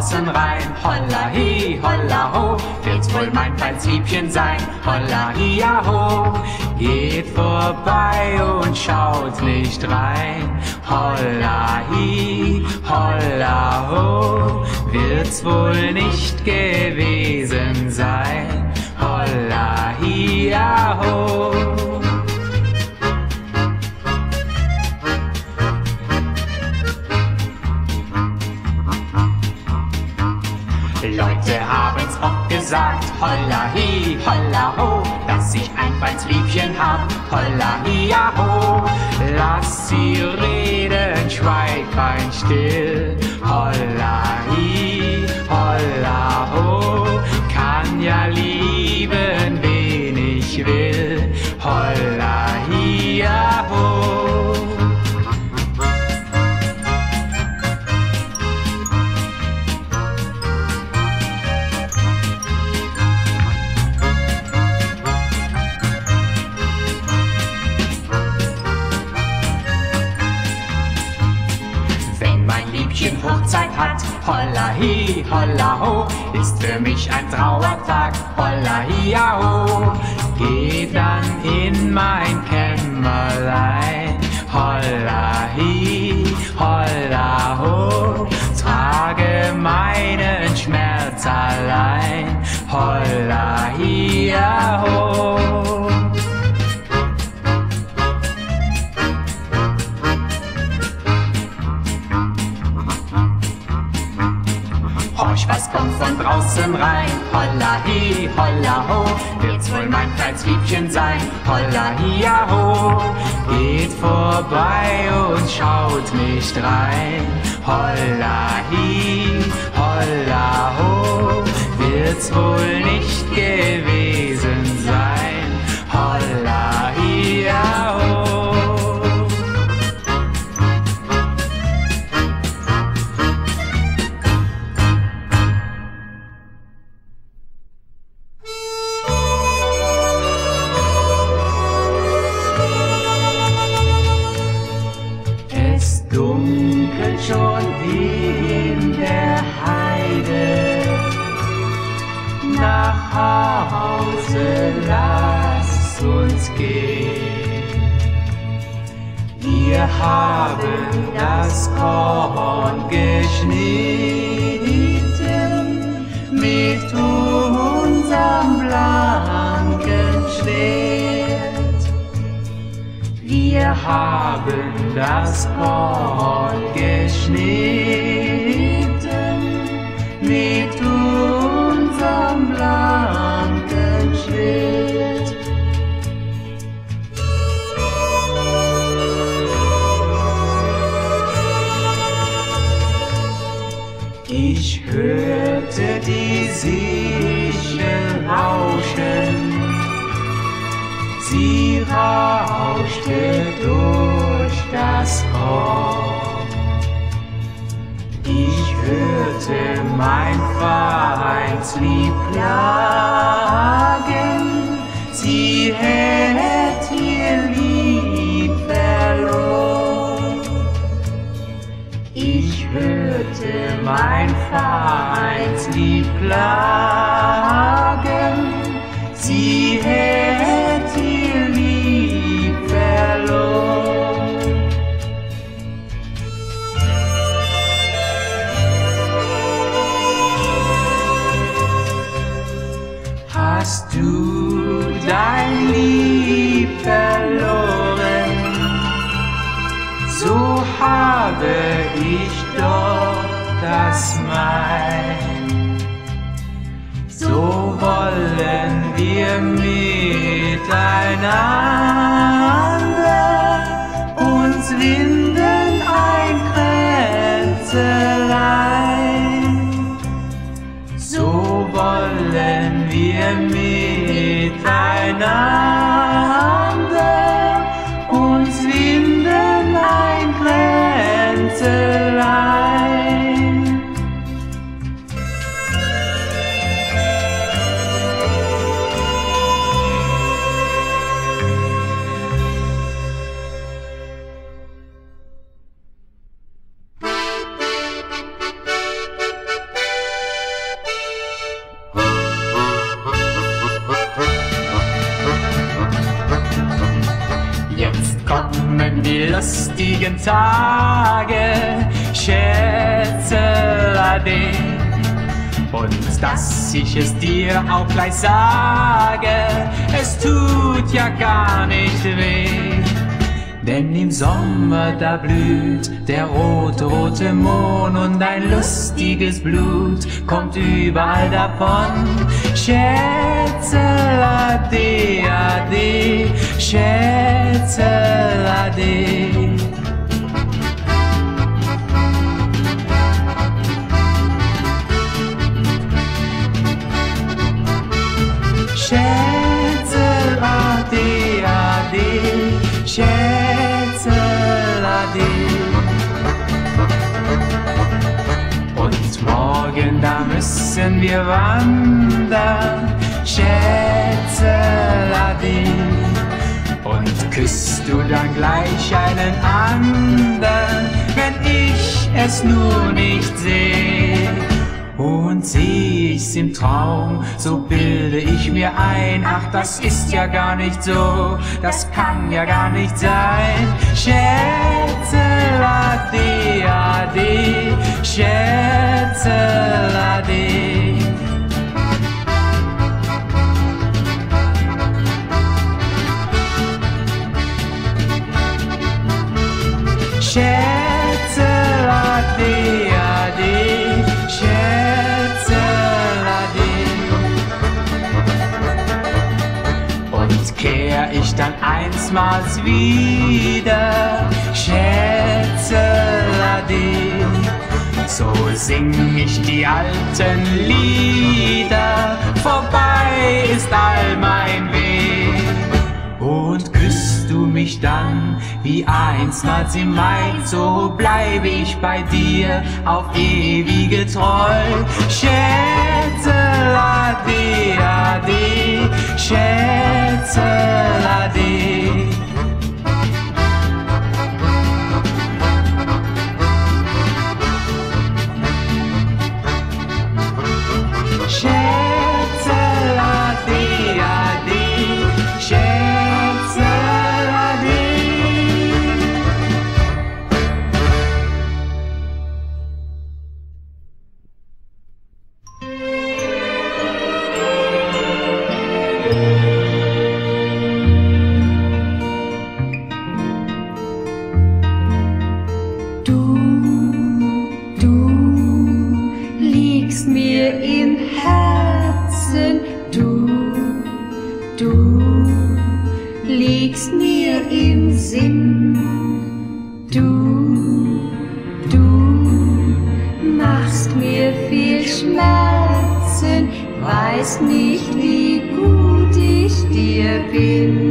draußen rein. Holla hi, holla ho, wird's wohl mein feins Liebchen sein. Holla hi, ja ho, geht vorbei und schaut nicht rein. Holla hi, holla ho, wird's wohl nicht gewesen sein. Holla hi, ja ho. Oft gesagt, holla hi, holla ho, dass ich ein feins hab, holla hi, ja ho. Lass sie reden, schweig fein still, holla hi, holla ho, kann ja lieben, wen ich will, holla holla hi, holla ho, ist für mich ein Trauertag, holla hi, ja ho. Geh dann in mein Kämmerlein, holla hi, holla ho, trage meinen Schmerz allein, holla hi, ja ho. Was kommt von draußen rein? Holla hi, holla ho, wird's wohl mein kleines Liebchen sein? Holla hi, ja ho, geht vorbei und schaut nicht rein. Holla hi, holla ho, wird's wohl nicht gewesen sein? Holla haben das Korn geschnitten mit unserem blanken Schwert. Ich hörte die Sichel rauschen, sie rauschte das Korn. Ich hörte mein Vereinslied klagen, night. Lustigen Tage, Schätzelein. Und dass ich es dir auch gleich sage, es tut ja gar nicht weh. Denn im Sommer da blüht der rote, rote Mond und ein lustiges Blut kommt überall davon. Schätze ade, ade, Schätze ade. Morgen, da müssen wir wandern, Schätze ade. Und küsst du dann gleich einen andern, wenn ich es nur nicht seh. Und seh ich's im Traum, so bilde ich mir ein, ach, das ist ja gar nicht so, das kann ja gar nicht sein. Schätze ade, ade, Schätze ade. Schätze ade, ade, Schätze. Und kehr ich dann einsmals wieder, Schätze ade. So sing ich die alten Lieder, vorbei ist all mein Weg. Und küsst du mich dann wie einstmals im Mai, so bleibe ich bei dir auf ewige treu. Schätze ade, ade, Schätze ade. Schätze im Sinn, du, du machst mir viel Schmerzen, weiß nicht, wie gut ich dir bin.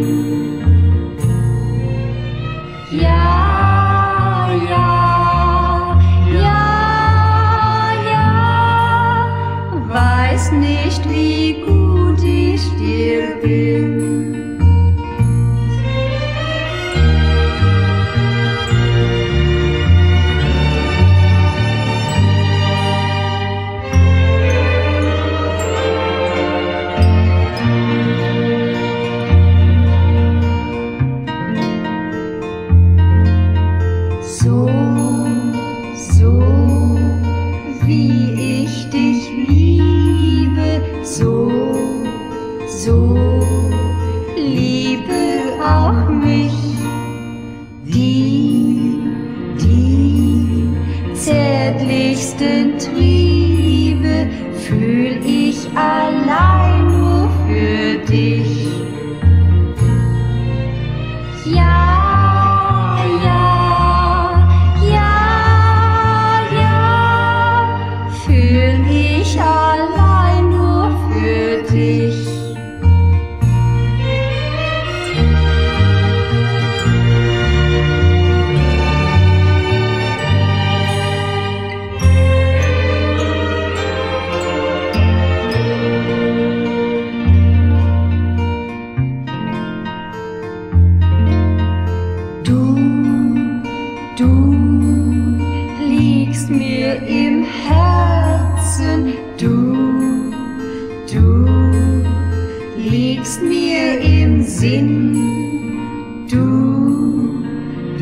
liegst mir im Sinn. Du,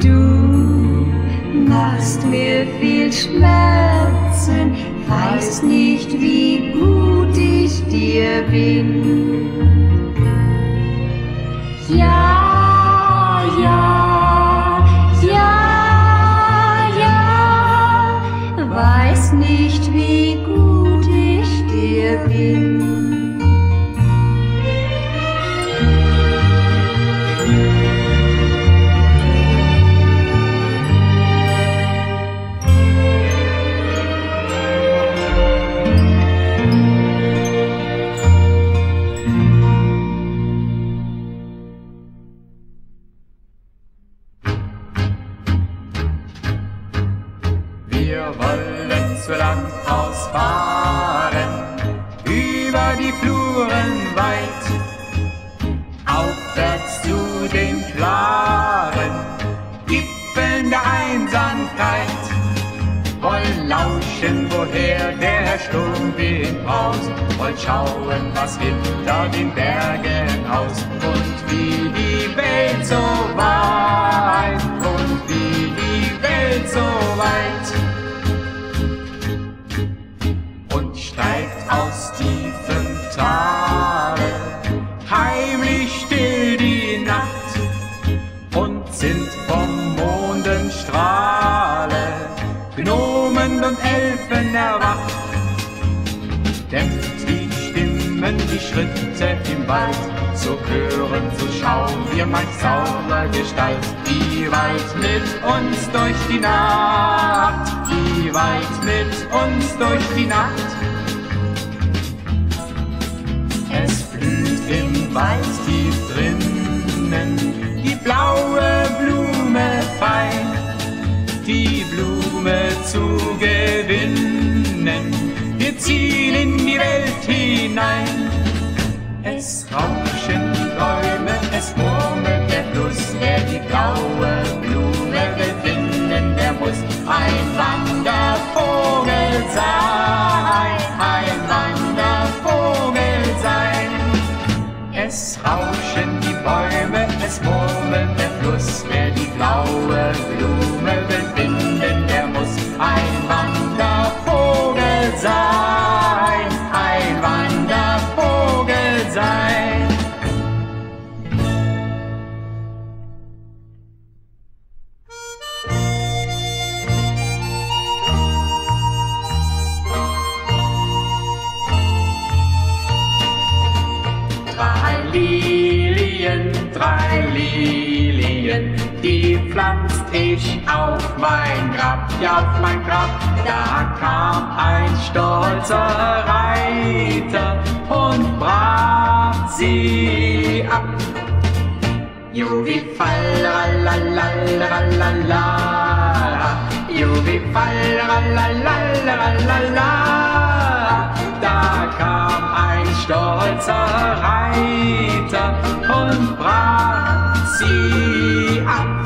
du machst mir viel Schmerzen, weißt nicht, wie gut ich dir bin. Schritte im Wald. So hören, so schauen wir manch Zaubergestalt, die weit mit uns durch die Nacht, die weit mit uns durch die Nacht. Es blüht im Wald tief drinnen, die blaue Blume fein, die Blume zu gewinnen wir ziehen in die Welt hinein. Es rauschen die Bäume, es murmelt der Fluss, wer die blaue Blume will finden, der muss ein Wandervogel sein, stolzer Reiter und brach sie ab. Juvifall, la, Juvifall, la. Da kam ein stolzer Reiter und brach sie ab.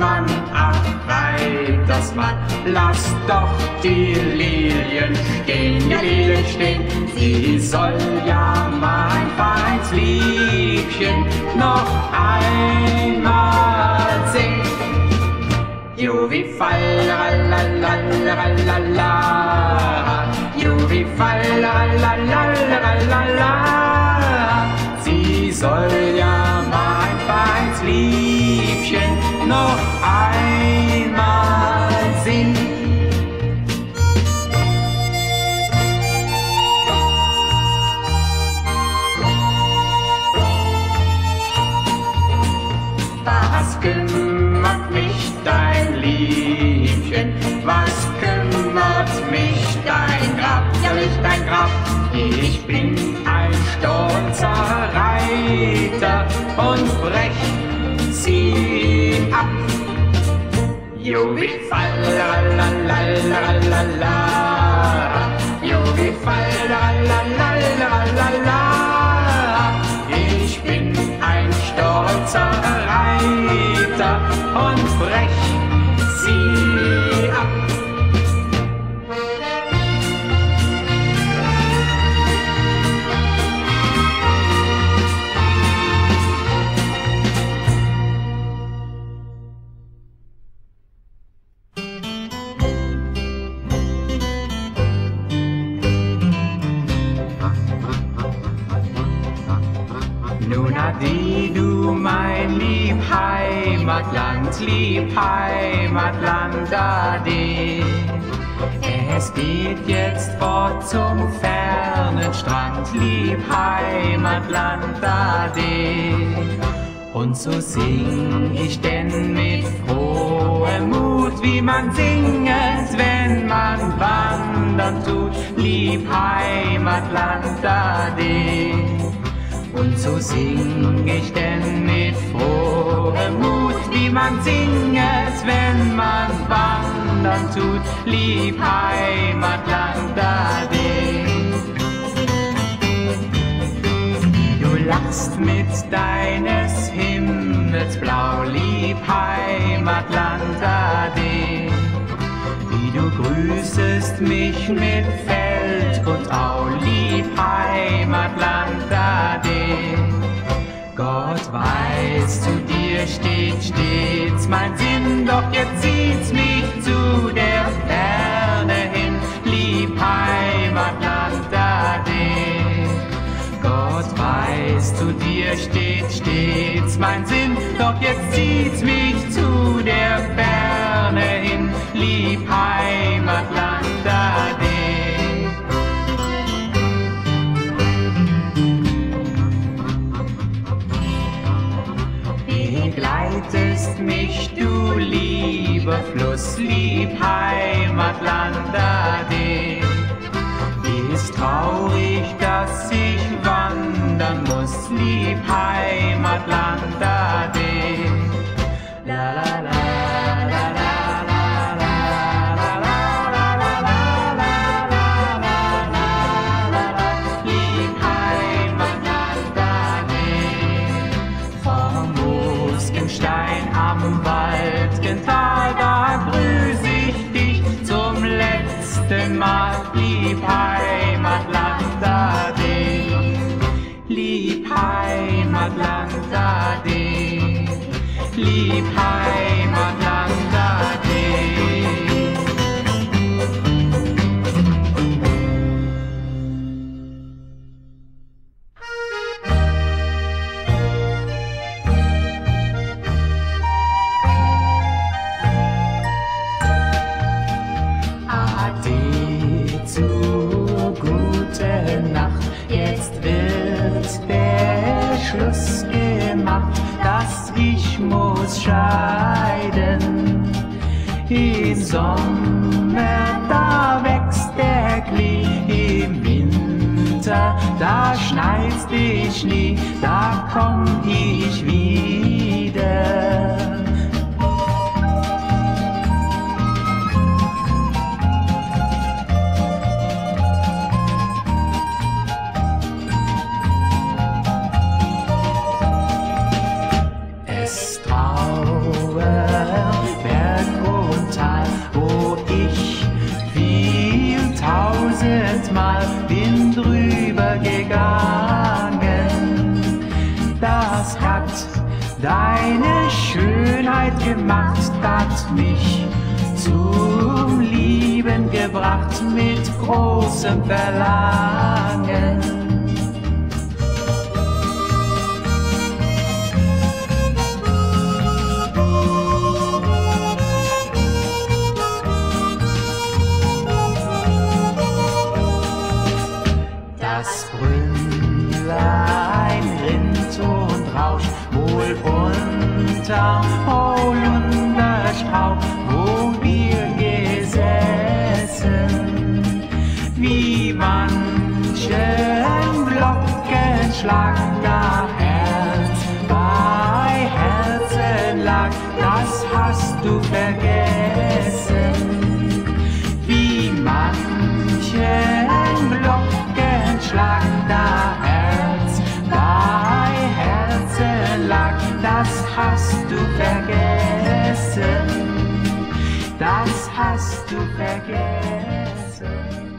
Reitersmann, ach Reitersmann, lass doch die Lilien stehen, die Lilien stehen. Sie soll ja mein feins Liebchen noch einmal sehen. Juvi fall, la la la la la Juvi fall, la la la la la la Sie soll ja noch einmal sehen. Was kümmert mich dein Liebchen? Was kümmert mich dein Grab? Ja, nicht dein Grab. Ich bin ein stolzer Reiter und brech sie ab. Yogi Fall, la la la la la la. Yogi Fall, la Geht jetzt fort zum fernen Strand, lieb Heimatland, ade. Und so sing ich denn mit frohem Mut, wie man singet, wenn man wandern tut, lieb Heimatland, ade. Und so sing ich denn mit frohem Mut, man singet, wenn man wandern tut, lieb Heimatland, ade. Du lachst mit deines Himmels blau, lieb Heimatland, ade. Wie du grüßest mich mit Feld und Au, lieb Heimatland, ade. Gott weiß, zu dir steht stets. Mein Sinn, doch jetzt zieht's mich zu der Ferne hin, lieb Heimatland, ade. Gott weiß, zu dir steht stets mein Sinn, doch jetzt zieht's mich zu der Ferne hin, lieb Heimatland, mich, du lieber Fluss, lieb Heimatland, ade. Ist traurig, dass ich wandern muss, lieb Heimatland, ade. La la keep high. Im Sommer, da wächst der Klee, im Winter, da schneit's den Schnee, da komm ich wieder. Das hat deine Schönheit gemacht, hat mich zum Lieben gebracht mit großem Verlangen. Wie manchen Glockenschlag da bei Herzen lag, das hast du vergessen hast du vergessen. Das hast du vergessen.